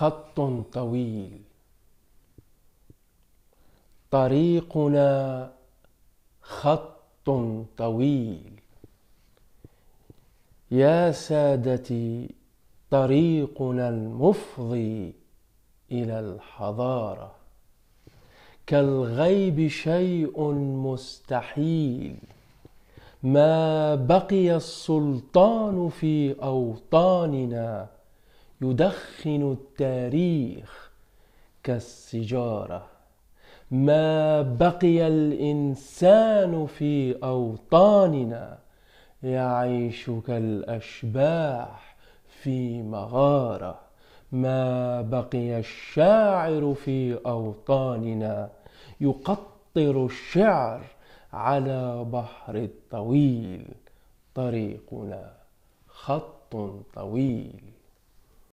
خط طويل. طريقنا خط طويل. يا سادتي طريقنا المفضي إلى الحضارة. كالغيب شيء مستحيل. ما بقي السلطان في أوطاننا يدخن التاريخ كالسجارة. ما بقي الإنسان في أوطاننا يعيش كالأشباح في مغارة. ما بقي الشاعر في أوطاننا يقطر الشعر على بحر الطويل. طريقنا خط طويل.